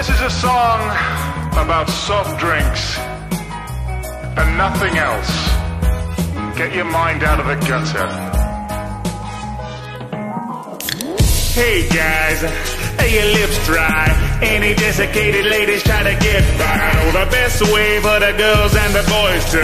This is a song about soft drinks and nothing else. Get your mind out of the gutter. Hey guys, are your lips dry? Any desiccated ladies try to get by? Well, the best way for the girls and the boys to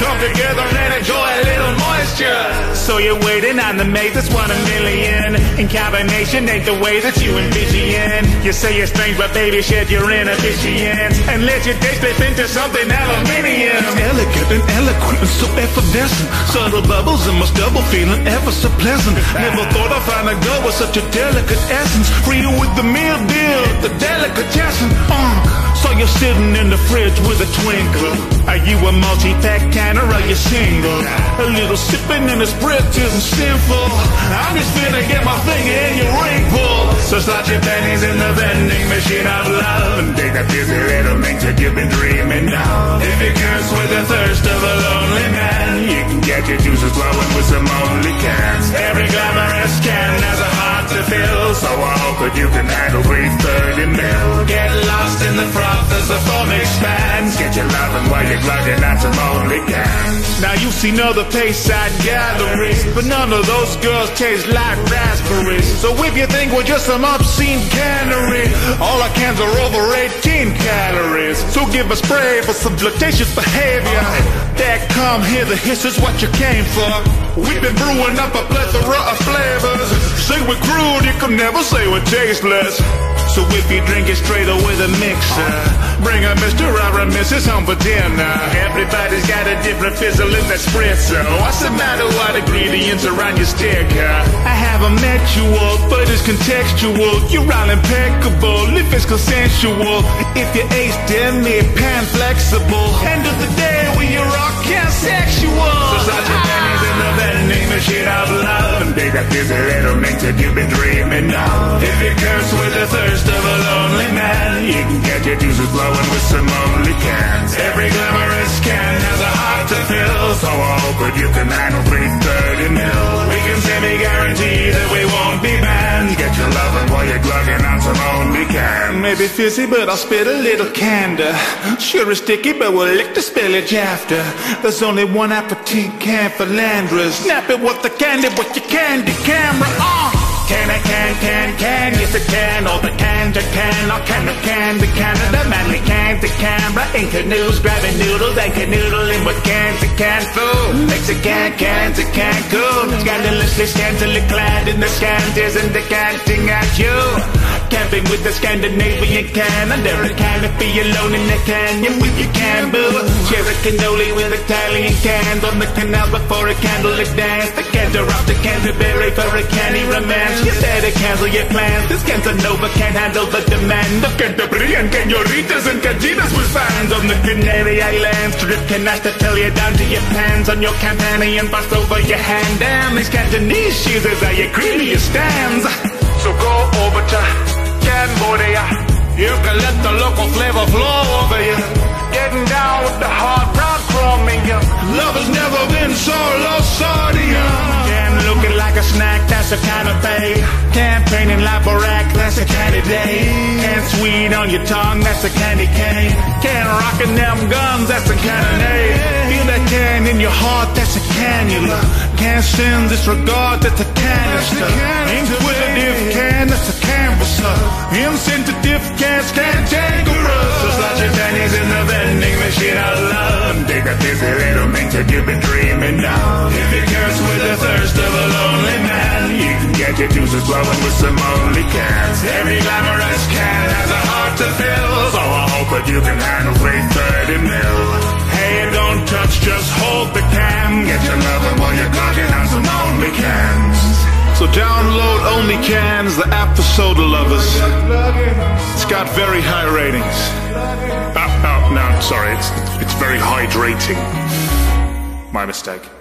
come together and enjoy a little moisture. So you're waiting on the mate that's one a million. In combination ain't the way that you envision. You say you're strange, but baby, shed your inhibitions and let your day slip into something aluminium. Elegant and eloquent and so effervescent. Subtle bubbles and my double feeling ever so pleasant. Never thought I'd find a girl with such a delicate essence. Free with the meal deal, the delicatessen. Uh. So you're sitting in the fridge with a twinkle. Are you a multi-pack can or are you single? A little sipping in the spritz isn't sinful. I'm just finna get my finger in your you've been dreaming of. If you curse with the thirst of a lonely man, you can get your juices flowing with some only cans. Every glamorous can has a heart to fill, so I hope that you can handle 330 mil. Get lost in the froth as the foam expands. Get your loving while you're glugging on some only cans. Now you've seen other Payside galleries, but none of those girls taste like raspberries. So if you think we're just some obscene cannery, all our cans are over 18 calories. So give a spray for some flirtatious behavior. That come here, the hiss is what you came for. We've been brewing up a plethora of flavors. Say we're crude, you can never say we're tasteless. So if you drink it straight or with a mixer, bring a Mr. or a Mrs. home for dinner. Everybody's got a different fizzle in that spritzer. What's the matter what ingredients are on your sticker? I haven't met you all, but it's contextual. You're all impeccable if it's consensual. If you're ace, then me pan flexible. End of the day, we are all sexual. So your pennies in the vending machine of love and take that busy little mink that you've been dreaming of. If you curse with the thirst of a lonely man, you can get your juices flowing with some only cans. Every glamorous can has a heart to fill, so I hope that you can handle 330 mil. We can semi-guarantee that we won't be banned. Get your loving while you're glugging on some only can. Maybe fizzy, but I'll spit a little candor. Sure it's sticky, but we'll lick the spillage after. There's only one aperitif can Landras. Snap it with the candy with your candy camera. Uh. Can I can can can yes I can all the can to can all can of can the Canada manly can to camera in canoes grabbing noodles and canoodling with cans to can food Mexican cans to Cancun scandalously scantily clad in the scanties and canting at you camping with the Scandinavian can under a canopy alone in the canyon with your can boo share a cannoli with Italian cans on the canal before a candlelit dance the canter off the Canterbury for a canny romance you better cancel your plans. This Casanova can't handle the demand of Canterbury and Canoritas and Cajitas with fans on the Canary Islands. Drip canasta tell you down to your pants on your campani and bust over your hand. Damn, these Cantonese shoes are your creamiest stands. So You can let the local flavor flow over you. Getting down with the hard rock crumbing you. Love has never been so low sodium. Can looking like a snack, that's the kind of pay. Campaigning like Barack, that's a day. Can sweet on your tongue, that's a candy cane. Can rockin' them guns, that's a cannonade. Feel that can in your heart, that's a cannula. Can't sin disregard, that's a canister. Inquisitive can, canvasser. Insensitive tangle us. So slot your pennies in the vending machine of love. Take that busy little mink that you've been dreaming of. If you curse with the thirst of a lonely man, You can get your juices flowing with some only cans. every glamorous can has a heart to fill. So I hope that you can handle 330 mil. Hey, don't touch, just hold the can. Get your loving while you're glugging on some only cans. So download Only Cans, the app for soda lovers. It's got very high ratings. Oh, oh, no, sorry, it's, it's very hydrating. My mistake.